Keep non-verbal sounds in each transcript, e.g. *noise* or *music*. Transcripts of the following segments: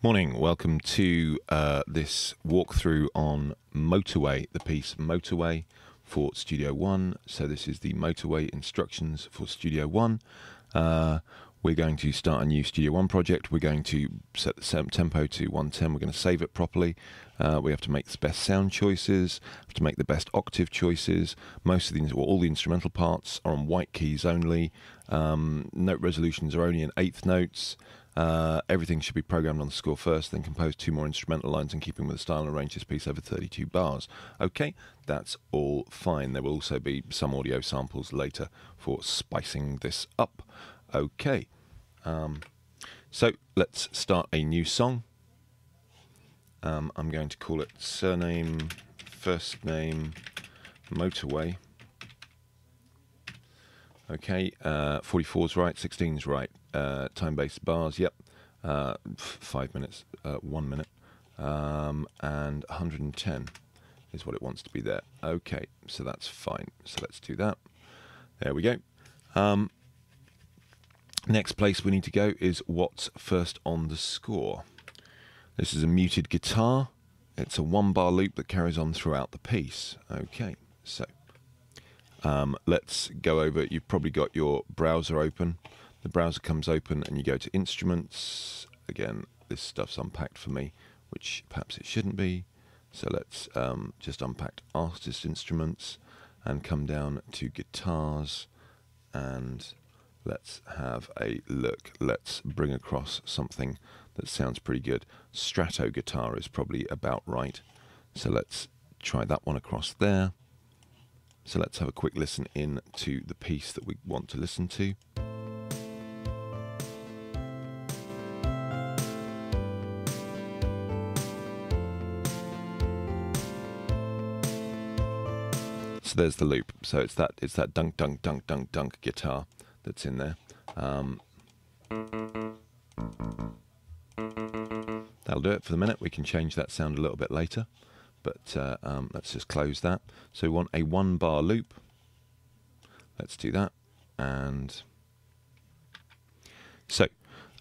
Morning, welcome to uh, this walkthrough on Motorway, the piece Motorway for Studio One. So, this is the Motorway instructions for Studio One. Uh, we're going to start a new Studio One project. We're going to set the tempo to 110. We're going to save it properly. Uh, we have to make the best sound choices, have to make the best octave choices. Most of the, well, all the instrumental parts are on white keys only. Um, note resolutions are only in eighth notes. Uh, everything should be programmed on the score first, then compose two more instrumental lines in keeping with the style and arrange this piece over 32 bars. Okay, that's all fine. There will also be some audio samples later for spicing this up. Okay, um, so let's start a new song. Um, I'm going to call it surname, first name, motorway. Okay, uh, 44's right, 16's right. Uh, time-based bars, yep. Uh, five minutes, uh, one minute. Um, and 110 is what it wants to be there. Okay, so that's fine. So let's do that. There we go. Um, next place we need to go is what's first on the score. This is a muted guitar. It's a one bar loop that carries on throughout the piece. Okay, so um, let's go over. You've probably got your browser open. The browser comes open and you go to instruments. Again, this stuff's unpacked for me, which perhaps it shouldn't be. So let's um, just unpack artist instruments and come down to guitars and let's have a look. Let's bring across something that sounds pretty good. Strato guitar is probably about right. So let's try that one across there. So let's have a quick listen in to the piece that we want to listen to. So there's the loop. So it's that it's that dunk dunk dunk dunk dunk guitar that's in there. Um, that'll do it for the minute. We can change that sound a little bit later but uh, um, let's just close that. So we want a one bar loop. Let's do that. And so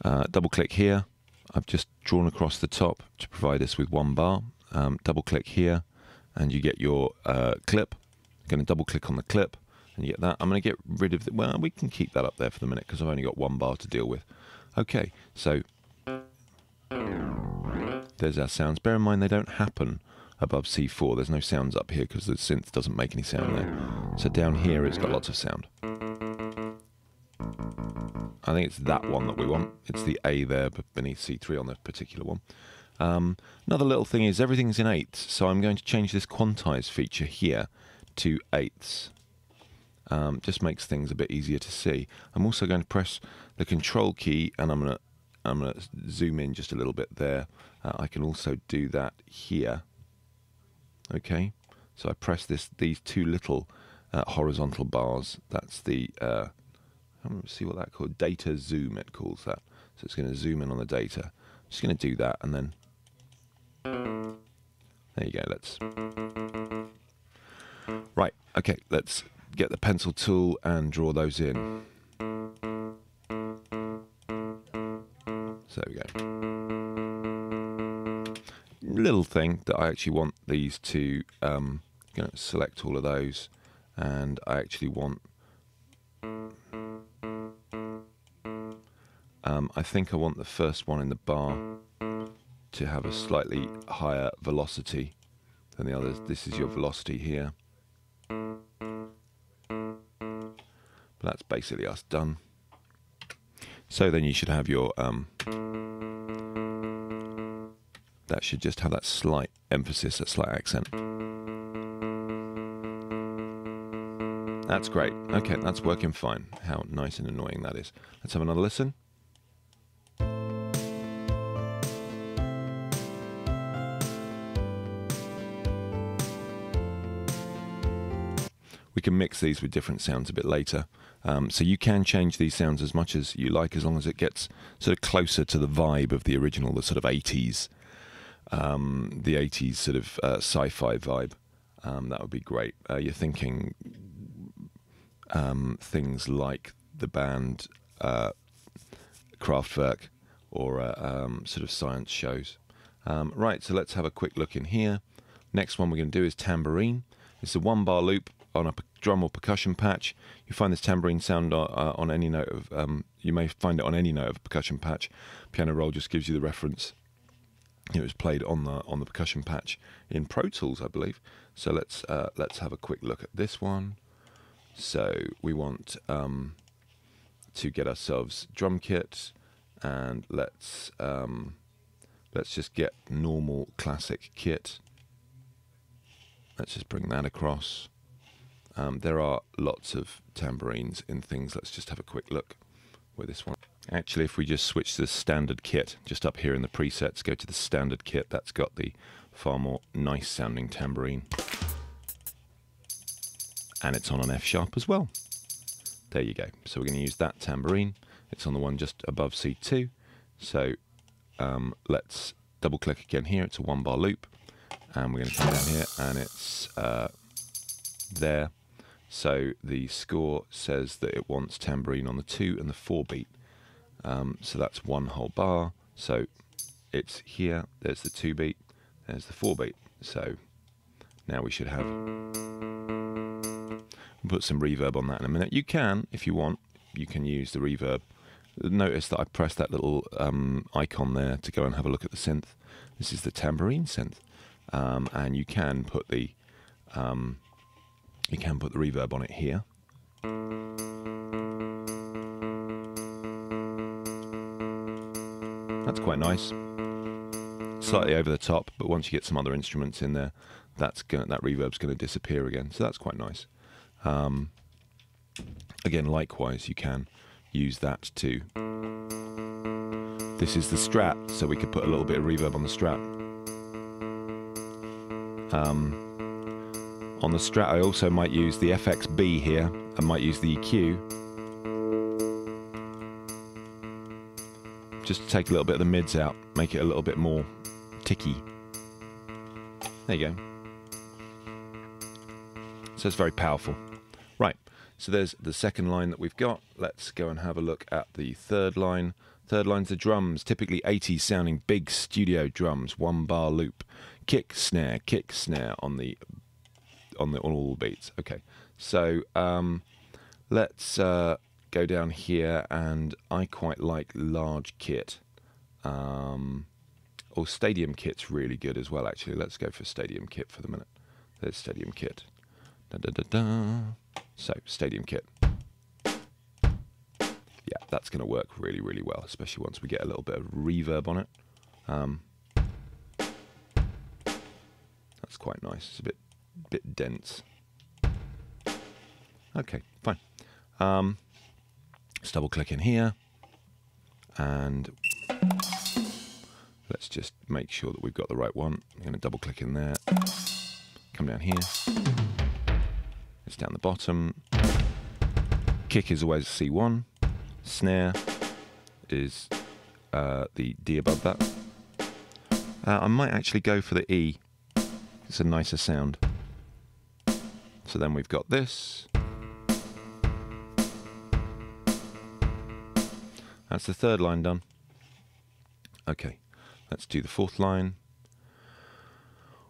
uh, double click here. I've just drawn across the top to provide us with one bar. Um, double click here and you get your uh, clip. Going to double click on the clip and get that. I'm going to get rid of the, well, we can keep that up there for the minute because I've only got one bar to deal with. Okay, so there's our sounds. Bear in mind they don't happen above C4. There's no sounds up here because the synth doesn't make any sound there. So down here it's got lots of sound. I think it's that one that we want. It's the A there beneath C3 on the particular one. Um, another little thing is everything's in eighths, so I'm going to change this quantize feature here to eighths. Um, just makes things a bit easier to see. I'm also going to press the control key and I'm going to I'm going to zoom in just a little bit there. Uh, I can also do that here Okay, so I press this these two little uh, horizontal bars. That's the uh, see what that called data zoom. It calls that. So it's going to zoom in on the data. I'm just going to do that, and then there you go. Let's right. Okay, let's get the pencil tool and draw those in. So there we go little thing that I actually want these to um, you know, select all of those, and I actually want. Um, I think I want the first one in the bar to have a slightly higher velocity than the others. This is your velocity here. That's basically us done. So then you should have your um, that should just have that slight emphasis, that slight accent. That's great. Okay, that's working fine. How nice and annoying that is. Let's have another listen. Mix these with different sounds a bit later. Um, so you can change these sounds as much as you like, as long as it gets sort of closer to the vibe of the original, the sort of 80s um, the 80s sort of uh, sci fi vibe. Um, that would be great. Uh, you're thinking um, things like the band uh, Kraftwerk or uh, um, sort of science shows. Um, right, so let's have a quick look in here. Next one we're going to do is tambourine. It's a one bar loop on a drum or percussion patch. You find this tambourine sound uh, uh, on any note of, um, you may find it on any note of a percussion patch. Piano roll just gives you the reference. It was played on the on the percussion patch in Pro Tools, I believe. So let's uh, let's have a quick look at this one. So we want um, to get ourselves drum kit, and let's um, let's just get normal classic kit. Let's just bring that across. Um, there are lots of tambourines in things. Let's just have a quick look with this one. Actually, if we just switch to the standard kit, just up here in the presets, go to the standard kit, that's got the far more nice sounding tambourine. And it's on an F sharp as well. There you go. So we're going to use that tambourine. It's on the one just above C2. So um, let's double click again here. It's a one bar loop. And we're going to come down here and it's uh, there. So the score says that it wants tambourine on the two and the four beat. Um, so that's one whole bar. So it's here. There's the two beat. There's the four beat. So now we should have. We'll put some reverb on that in a minute. You can, if you want, you can use the reverb. Notice that I pressed that little um, icon there to go and have a look at the synth. This is the tambourine synth, um, and you can put the um, you can put the reverb on it here. That's quite nice. Slightly over the top, but once you get some other instruments in there, that's gonna, that reverb's going to disappear again. So that's quite nice. Um, again, likewise, you can use that too. This is the Strat, so we could put a little bit of reverb on the Strat. Um, on the Strat, I also might use the FXB here. I might use the EQ. Just to take a little bit of the mids out, make it a little bit more ticky. There you go. So it's very powerful. Right, so there's the second line that we've got. Let's go and have a look at the third line. Third line's the drums, typically 80s sounding big studio drums, one bar loop, kick, snare, kick, snare on the on the on all the beats. Okay, so um, let's uh, go down here, and I quite like large kit. Um, or stadium kit's really good as well. Actually, let's go for stadium kit for the minute. There's stadium kit. Da, da, da. So stadium kit. Yeah, that's going to work really, really well, especially once we get a little bit of reverb on it. Um, that's quite nice. It's a bit bit dense. Okay, fine. Um, let's double click in here and let's just make sure that we've got the right one. I'm going to double click in there, come down here. It's down the bottom. Kick is always C1. Snare is uh, the D above that. Uh, I might actually go for the E. It's a nicer sound. So then we've got this. That's the third line done. Okay, let's do the fourth line.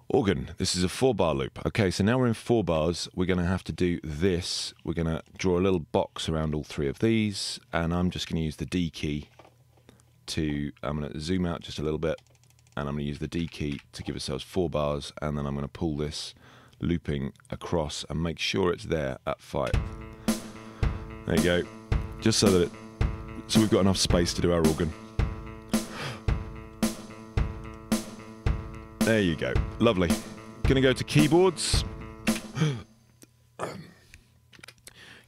Organ, this is a four bar loop. Okay, so now we're in four bars. We're going to have to do this. We're going to draw a little box around all three of these, and I'm just going to use the D key to, I'm going to zoom out just a little bit, and I'm going to use the D key to give ourselves four bars, and then I'm going to pull this looping across and make sure it's there at five. There you go. Just so that it, so we've got enough space to do our organ. There you go. Lovely. Gonna go to keyboards.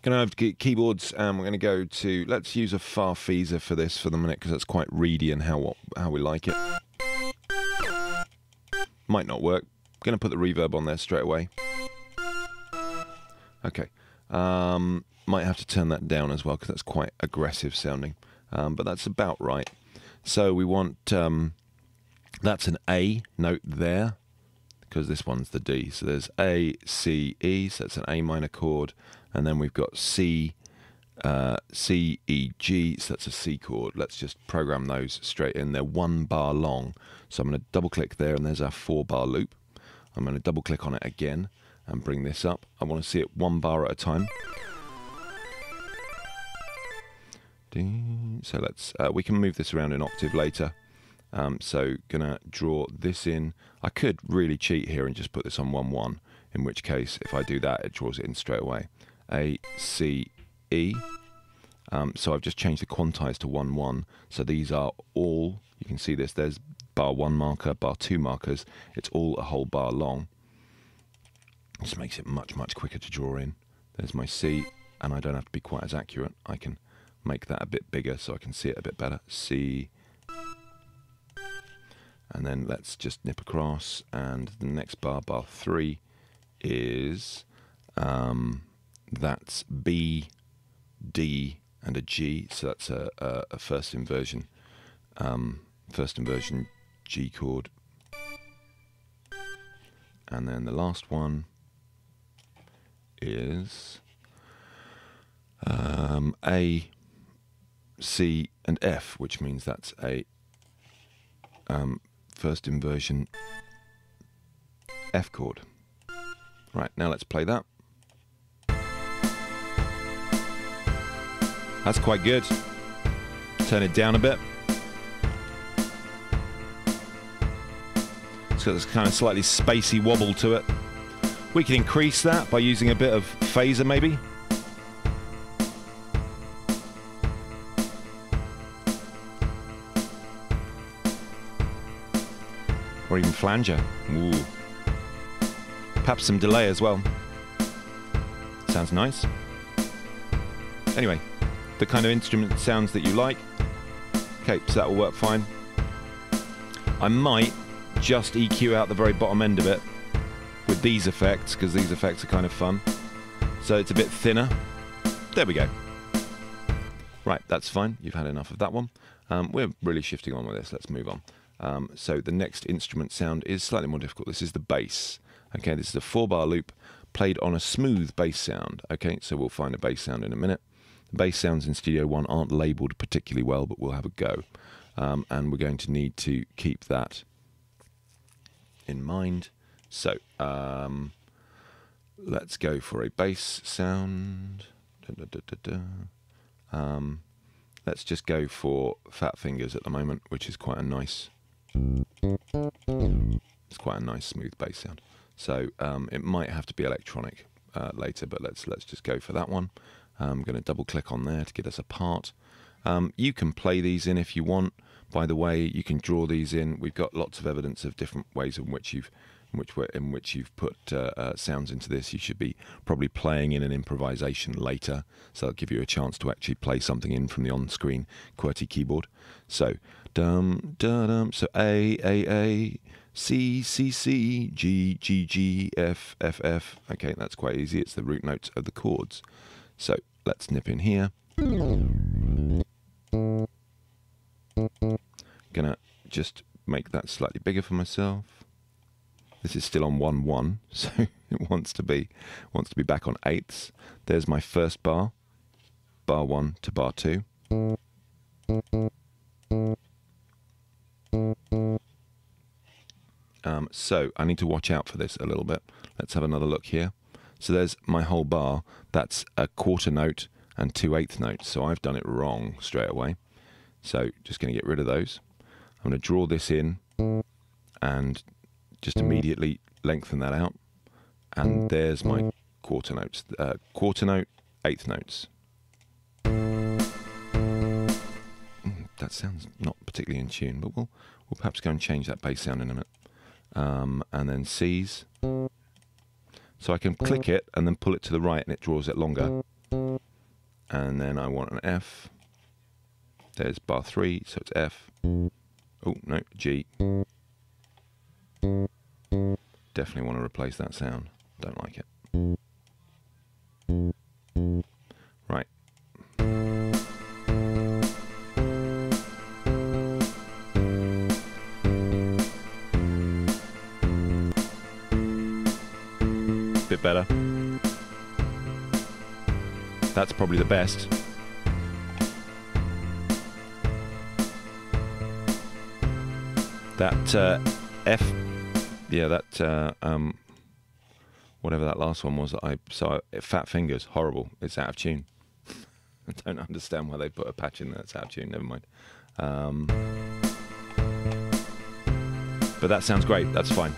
Gonna have to keyboards, and we're gonna go to. Let's use a Farfisa for this for the minute because that's quite reedy and how how we like it. Might not work, going to put the reverb on there straight away. Okay. Um, might have to turn that down as well because that's quite aggressive sounding. Um, but that's about right. So we want um, that's an A note there because this one's the D. So there's A, C, E. So that's an A minor chord, and then we've got C, uh, C, E, G. So that's a C chord. Let's just program those straight in. They're one bar long. So I'm going to double click there, and there's our four bar loop. I'm going to double click on it again and bring this up. I want to see it one bar at a time. So let's uh, we can move this around an octave later. Um, so gonna draw this in. I could really cheat here and just put this on one one. In which case, if I do that, it draws it in straight away. A C E. Um, so I've just changed the quantize to one one. So these are all. You can see this. There's bar one marker, bar two markers. It's all a whole bar long. This makes it much much quicker to draw in. There's my C, and I don't have to be quite as accurate. I can make that a bit bigger so I can see it a bit better. C. And then let's just nip across. And the next bar, bar three, is um, that's B, D, and a G. So that's a, a, a first inversion, um, first inversion G chord. And then the last one is um, A C, and F, which means that's a um, first inversion F chord. Right, now let's play that. That's quite good. Turn it down a bit. It's got this kind of slightly spacey wobble to it. We can increase that by using a bit of phaser maybe. or even flanger. Ooh. Perhaps some delay as well. Sounds nice. Anyway, the kind of instrument sounds that you like. Okay, so that will work fine. I might just EQ out the very bottom end of it with these effects, because these effects are kind of fun. So it's a bit thinner. There we go. Right, that's fine. You've had enough of that one. Um, we're really shifting on with this. Let's move on. Um, so the next instrument sound is slightly more difficult. This is the bass. Okay, this is a four bar loop played on a smooth bass sound. Okay, so we'll find a bass sound in a minute. The bass sounds in Studio One aren't labeled particularly well, but we'll have a go. Um, and we're going to need to keep that in mind. So um, let's go for a bass sound. Da, da, da, um, let's just go for Fat Fingers at the moment, which is quite a nice it's quite a nice smooth bass sound. So um, it might have to be electronic uh, later, but let's let's just go for that one. I'm going to double click on there to get us a part. Um, you can play these in if you want. By the way, you can draw these in. We've got lots of evidence of different ways in which you've in which in which you've put uh, uh, sounds into this. You should be probably playing in an improvisation later, so that'll give you a chance to actually play something in from the on-screen QWERTY keyboard. So dum dum dum. So A A A C C C G G G F F F. Okay, that's quite easy. It's the root notes of the chords. So let's nip in here. Gonna just make that slightly bigger for myself. This is still on one one, *laughs* so it wants to be wants to be back on eighths. There's my first bar, bar one to bar two. Um, so I need to watch out for this a little bit. Let's have another look here. So there's my whole bar. That's a quarter note and two eighth notes. So I've done it wrong straight away. So just going to get rid of those. I'm going to draw this in and just immediately lengthen that out. And there's my quarter notes. Uh, quarter note, eighth notes. Mm, that sounds not particularly in tune, but we'll, we'll perhaps go and change that bass sound in a minute um, and then C's. So I can click it and then pull it to the right and it draws it longer. And then I want an F. There's bar 3, so it's F. Oh, no, G. Definitely want to replace that sound. Don't like it. Right. bit better. That's probably the best. That uh, F, yeah, that uh, um, whatever that last one was that I I, Fat Fingers, horrible. It's out of tune. *laughs* I don't understand why they put a patch in there that's out of tune. Never mind. Um, but that sounds great. That's fine.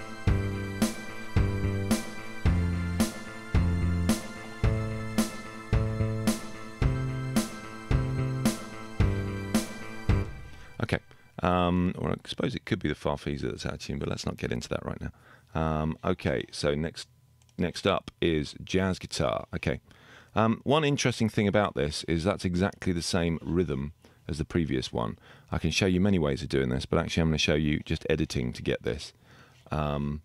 Um, or I suppose it could be the Farfisa that's out of tune, but let's not get into that right now. Um, okay, so next next up is jazz guitar. Okay. Um, one interesting thing about this is that's exactly the same rhythm as the previous one. I can show you many ways of doing this, but actually I'm going to show you just editing to get this. Um,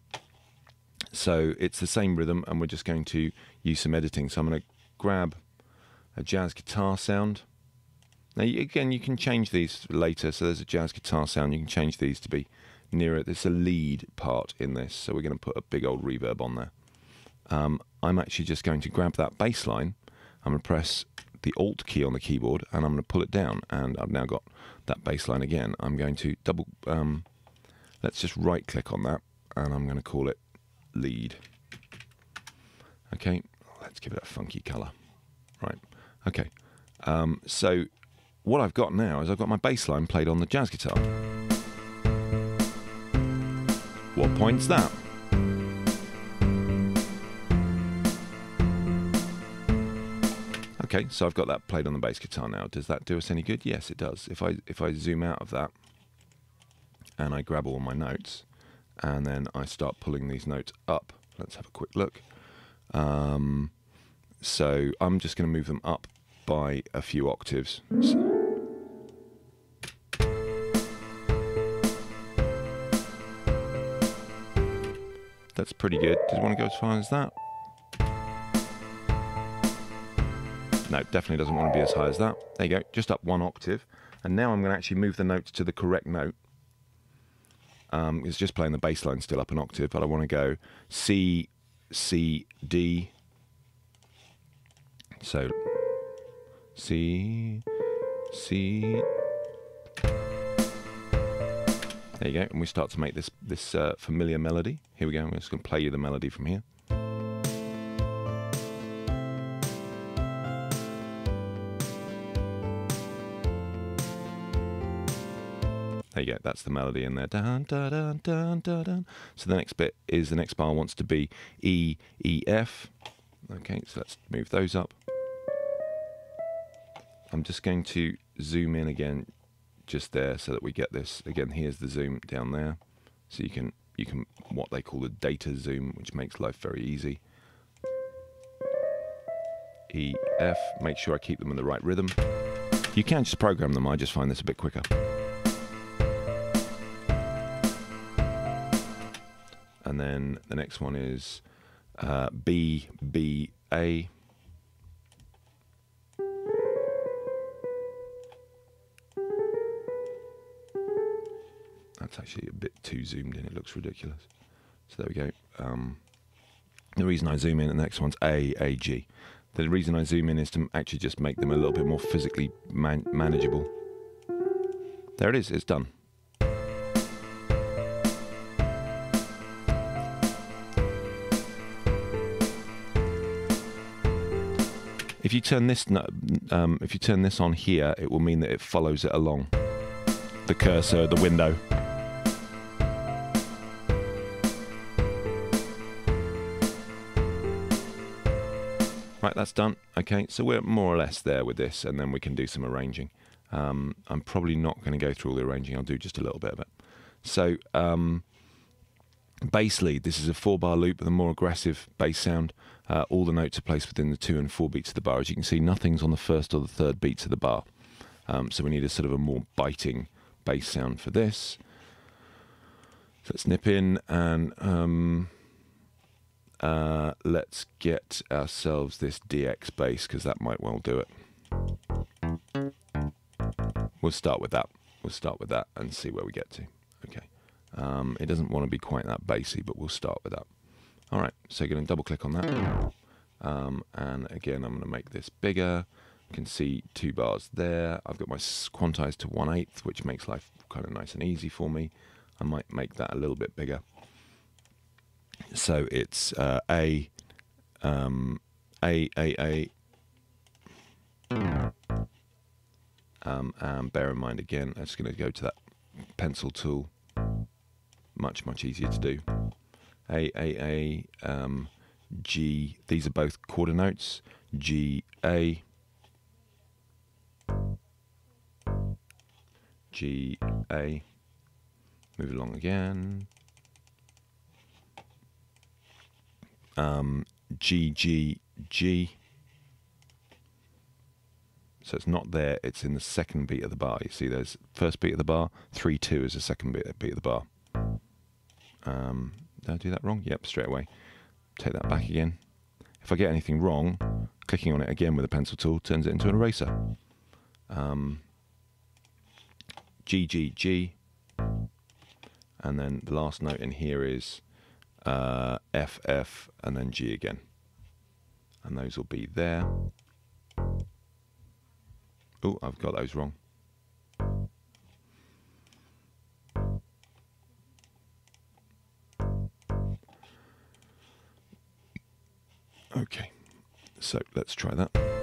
so it's the same rhythm, and we're just going to use some editing. So I'm going to grab a jazz guitar sound. Now, again, you can change these later. So there's a jazz guitar sound. You can change these to be nearer. There's a lead part in this, so we're going to put a big old reverb on there. Um, I'm actually just going to grab that bass line. I'm going to press the Alt key on the keyboard, and I'm going to pull it down. And I've now got that bass line again. I'm going to double. Um, let's just right-click on that, and I'm going to call it lead. Okay, let's give it a funky color. Right. Okay. Um, so what I've got now is I've got my bass line played on the jazz guitar. What point's that? Okay, so I've got that played on the bass guitar now. Does that do us any good? Yes, it does. If I if I zoom out of that and I grab all my notes and then I start pulling these notes up, let's have a quick look. Um, so I'm just going to move them up by a few octaves. So That's pretty good. Does it want to go as far as that? No, definitely doesn't want to be as high as that. There you go, just up one octave. And now I'm going to actually move the notes to the correct note. Um, it's just playing the bass line still up an octave, but I want to go C, C, D. So C, C, there you go, and we start to make this this uh, familiar melody. Here we go. I'm just going to play you the melody from here. There you go. That's the melody in there. Dun, dun, dun. So the next bit is the next bar wants to be E, E, F. Okay, so let's move those up. I'm just going to zoom in again just there so that we get this. Again, here's the zoom down there. So you can, you can what they call a data zoom, which makes life very easy. E, F, make sure I keep them in the right rhythm. You can just program them, I just find this a bit quicker. And then the next one is uh, B, B, A. That's actually a bit too zoomed in. It looks ridiculous. So there we go. Um, the reason I zoom in, the next one's A, A, G. The reason I zoom in is to actually just make them a little bit more physically man manageable. There it is. It's done. If you turn this, um, if you turn this on here, it will mean that it follows it along. The cursor, the window. That's done. Okay, so we're more or less there with this, and then we can do some arranging. Um, I'm probably not going to go through all the arranging. I'll do just a little bit of it. So, um, bass lead. This is a four-bar loop with a more aggressive bass sound. Uh, all the notes are placed within the two and four beats of the bar. As you can see, nothing's on the first or the third beats of the bar. Um, so we need a sort of a more biting bass sound for this. So let's nip in and um, uh, let's get ourselves this DX bass because that might well do it. We'll start with that. We'll start with that and see where we get to. Okay. Um, it doesn't want to be quite that bassy, but we'll start with that. All right, so you're going to double click on that. Um, and again, I'm going to make this bigger. You can see two bars there. I've got my quantized to 1 8 which makes life kind of nice and easy for me. I might make that a little bit bigger. So it's uh, A, um, A, A, A. Um, and bear in mind again, I'm just going to go to that pencil tool. Much, much easier to do. A, A, A, um, G. These are both quarter notes. G, A. G, A. Move along again. Um, G, G, G. So it's not there, it's in the second beat of the bar. You see there's first beat of the bar, 3 2 is the second beat, beat of the bar. Um, did I do that wrong? Yep, straight away. Take that back again. If I get anything wrong, clicking on it again with a pencil tool turns it into an eraser. Um, G, G, G. And then the last note in here is uh, F, F, and then G again. And those will be there. Oh, I've got those wrong. Okay, so let's try that.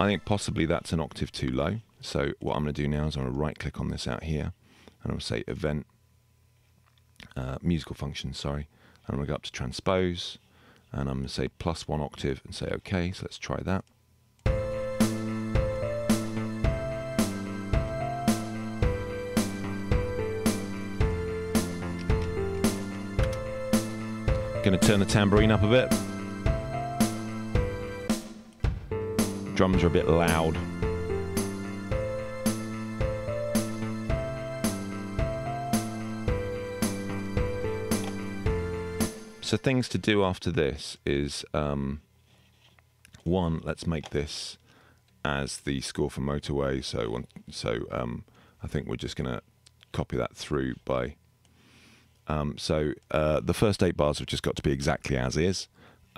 I think possibly that's an octave too low. So what I'm going to do now is I'm going to right click on this out here and I'll say event uh, musical function, sorry. And I'm going to go up to transpose and I'm going to say plus one octave and say OK. So let's try that. Going to turn the tambourine up a bit. Drums are a bit loud. So things to do after this is um, one. Let's make this as the score for Motorway. So so um, I think we're just going to copy that through by. Um, so uh, the first eight bars have just got to be exactly as is.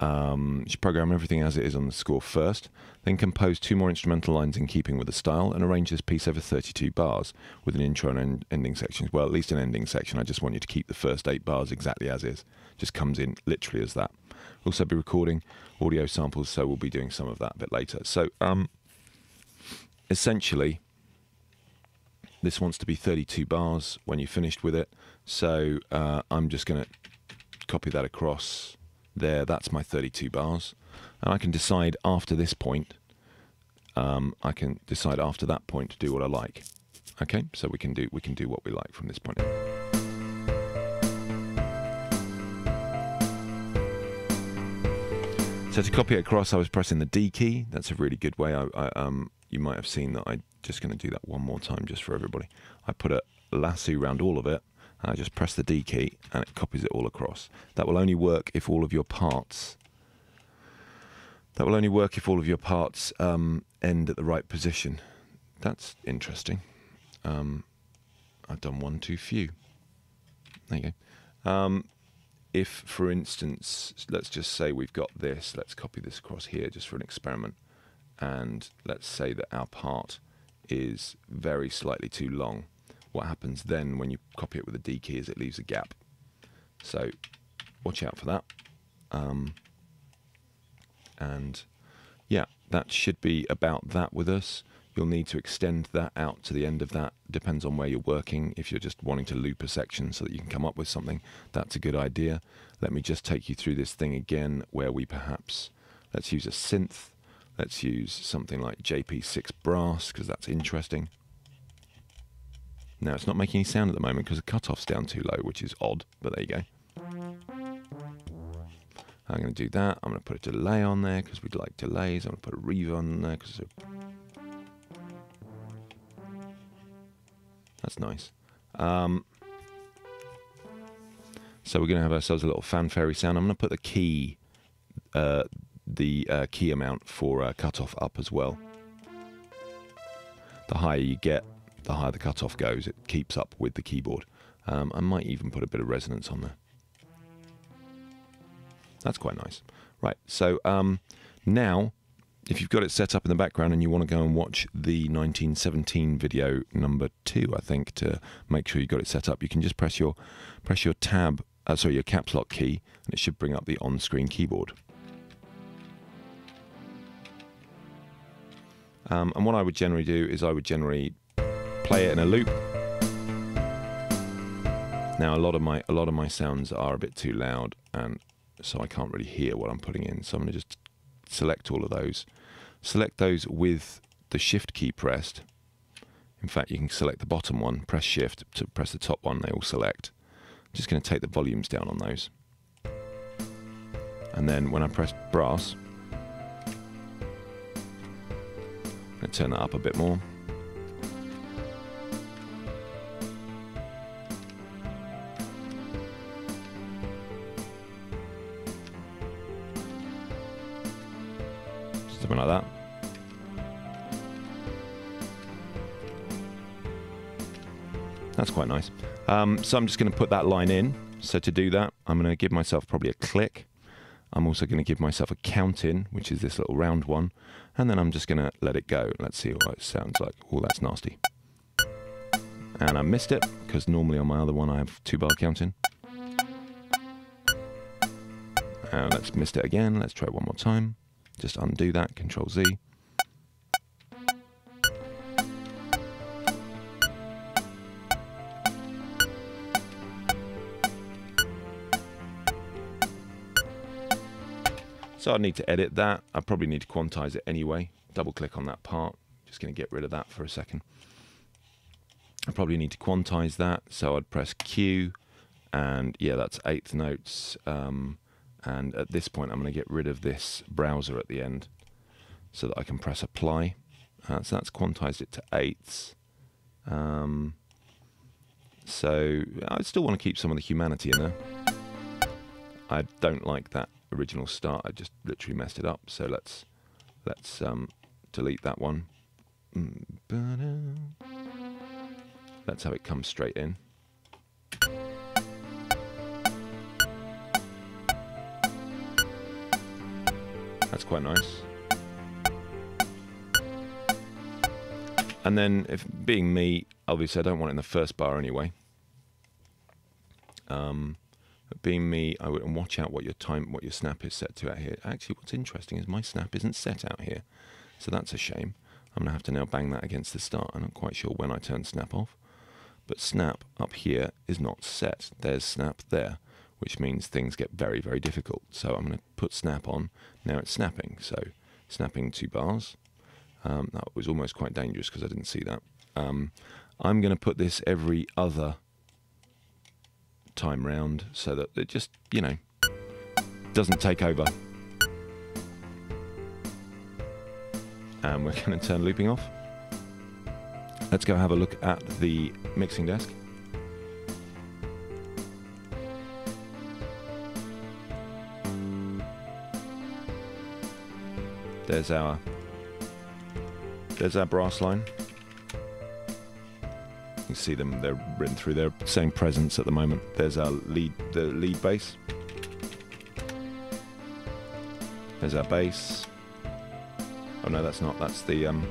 Um, program everything as it is on the score first, then compose two more instrumental lines in keeping with the style, and arrange this piece over 32 bars with an intro and en- ending section. Well, at least an ending section. I just want you to keep the first eight bars exactly as is. Just comes in literally as that. Also be recording audio samples, so we'll be doing some of that a bit later. So, um, essentially, this wants to be 32 bars when you're finished with it. So uh, I'm just going to copy that across there, that's my 32 bars. And I can decide after this point, um, I can decide after that point to do what I like. Okay, so we can do we can do what we like from this point. So to copy it across, I was pressing the D key. That's a really good way. I, I um, you might have seen that I'm just going to do that one more time just for everybody. I put a lasso around all of it I just press the D key and it copies it all across. That will only work if all of your parts. That will only work if all of your parts um, end at the right position. That's interesting. Um, I've done one too few. There you go. Um, if, for instance, let's just say we've got this, let's copy this across here just for an experiment. And let's say that our part is very slightly too long what happens then when you copy it with a D key is it leaves a gap. So watch out for that. Um, and yeah, that should be about that with us. You'll need to extend that out to the end of that. Depends on where you're working. If you're just wanting to loop a section so that you can come up with something, that's a good idea. Let me just take you through this thing again where we perhaps, let's use a synth. Let's use something like JP6 brass because that's interesting. Now it's not making any sound at the moment because the cutoff's down too low, which is odd, but there you go. I'm going to do that. I'm going to put a delay on there because we'd like delays. I'm going to put a reverb on there because that's nice. Um, so we're going to have ourselves a little fanfare sound. I'm going to put the key, uh, the uh, key amount for uh, cutoff up as well. The higher you get, the higher the cutoff goes, it keeps up with the keyboard. Um, I might even put a bit of resonance on there. That's quite nice. Right. So um, now, if you've got it set up in the background and you want to go and watch the 1917 video number two, I think, to make sure you got it set up, you can just press your press your tab, uh, sorry, your caps lock key, and it should bring up the on-screen keyboard. Um, and what I would generally do is I would generally play it in a loop. Now a lot of my a lot of my sounds are a bit too loud, and so I can't really hear what I'm putting in. So I'm going to just select all of those. Select those with the Shift key pressed. In fact, you can select the bottom one, press Shift to press the top one. They all select. I'm just going to take the volumes down on those. And then when I press brass, I'm going to turn that up a bit more. That's quite nice. Um, so I'm just going to put that line in. So to do that, I'm going to give myself probably a click. I'm also going to give myself a count in, which is this little round one, and then I'm just going to let it go. Let's see what it sounds like. Oh, that's nasty. And I missed it, because normally on my other one I have two bar counting. And let's missed it again. Let's try it one more time. Just undo that, Control Z. So I need to edit that. I probably need to quantize it anyway. Double click on that part. Just going to get rid of that for a second. I probably need to quantize that. So I'd press Q and yeah, that's eighth notes. Um, and at this point, I'm going to get rid of this browser at the end so that I can press apply. Uh, so that's quantized it to eighths. Um, so I still want to keep some of the humanity in there. I don't like that original start. I just literally messed it up. So let's let's um, delete that one. Let's have it come straight in. That's quite nice. And then, if being me, obviously I don't want it in the first bar anyway. Um, being me, I would and watch out what your time, what your snap is set to out here. Actually, what's interesting is my snap isn't set out here, so that's a shame. I'm gonna have to now bang that against the start. I'm not quite sure when I turn snap off, but snap up here is not set. There's snap there, which means things get very, very difficult. So I'm gonna put snap on. Now it's snapping. So snapping two bars. Um, that was almost quite dangerous because I didn't see that. Um, I'm to put this every other time round so that it just, you know, doesn't take over. And we're *laughs* going to turn looping off. Let's go have a look at the mixing desk. There's our there's our brass line. You see them, they're written through. They're saying presence at the moment. There's our lead, the lead bass. There's our bass. Oh no, that's not. That's the um.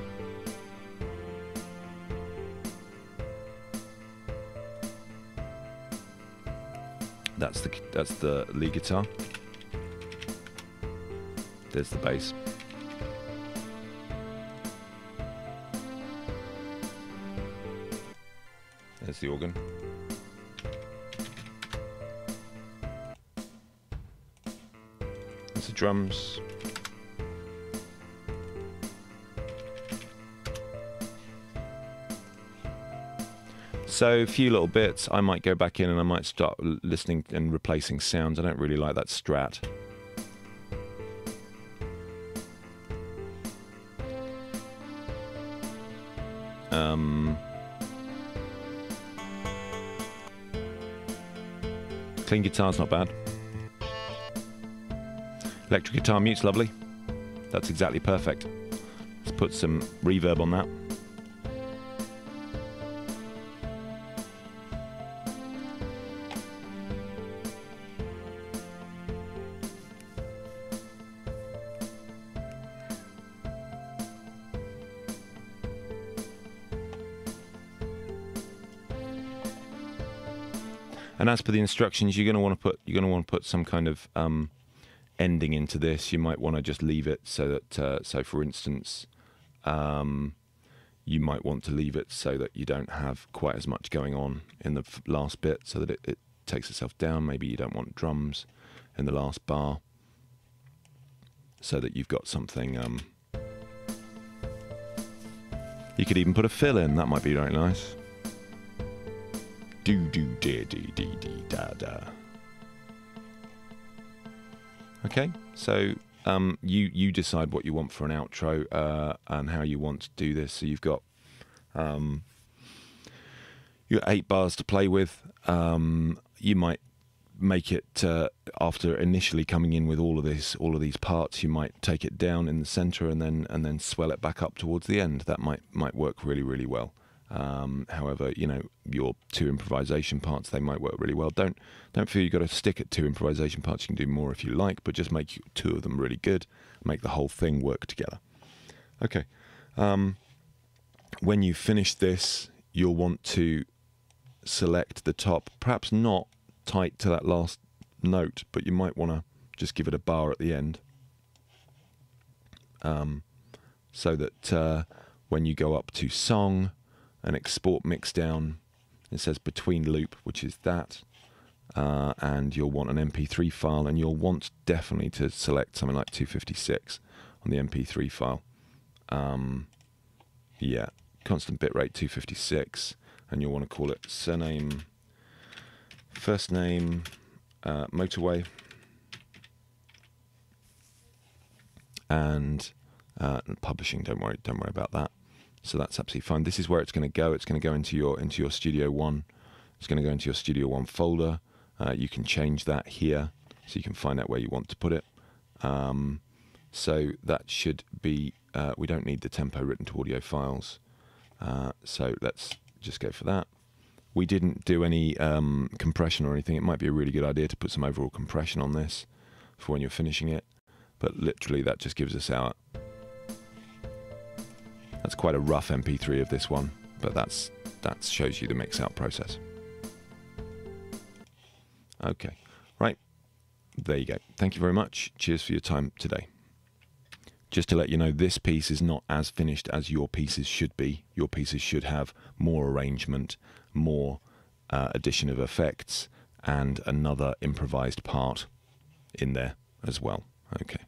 That's the that's the lead guitar. There's the bass. There's the organ. There's the drums. So a few little bits, I might go back in and I might start listening and replacing sounds. I don't really like that strat. Um, Clean guitar's not bad. Electric guitar mute's lovely. That's exactly perfect. Let's put some reverb on that. And as per the instructions, you're going to want to put you're going to want to put some kind of um, ending into this. You might want to just leave it so that uh, so for instance, um, you might want to leave it so that you don't have quite as much going on in the last bit, so that it, it takes itself down. Maybe you don't want drums in the last bar, so that you've got something. Um, you could even put a fill in. That might be very nice. Do do dee dee dee dee da da. Okay, so um, you you decide what you want for an outro uh, and how you want to do this. So you've got um, your eight bars to play with. Um, you might make it uh, after initially coming in with all of this all of these parts. You might take it down in the center and then and then swell it back up towards the end. That might might work really really well. Um, however, you know your two improvisation parts they might work really well. Don't don't feel you've got to stick at two improvisation parts. You can do more if you like, but just make two of them really good. Make the whole thing work together. Okay. Um, when you finish this, you'll want to select the top, perhaps not tight to that last note, but you might want to just give it a bar at the end. Um, so that uh, when you go up to song and export mix down, it says between loop, which is that. Uh, and you'll want an MP3 file, and you'll want definitely to select something like 256 on the MP3 file. Um, yeah, constant bitrate 256, and you'll want to call it surname, first name, uh, motorway, and uh, publishing. Don't worry, don't worry about that. So that's absolutely fine. This is where it's going to go. It's going to go into your into your Studio One. It's going to go into your Studio One folder. Uh, you can change that here, so you can find out where you want to put it. Um, so that should be. Uh, we don't need the tempo written to audio files. Uh, so let's just go for that. We didn't do any um, compression or anything. It might be a really good idea to put some overall compression on this for when you're finishing it. But literally, that just gives us our that's quite a rough MP3 of this one, but that's that shows you the mix out process. Okay, right. There you go. Thank you very much. Cheers for your time today. Just to let you know, this piece is not as finished as your pieces should be. Your pieces should have more arrangement, more uh, addition of effects, and another improvised part in there as well. Okay.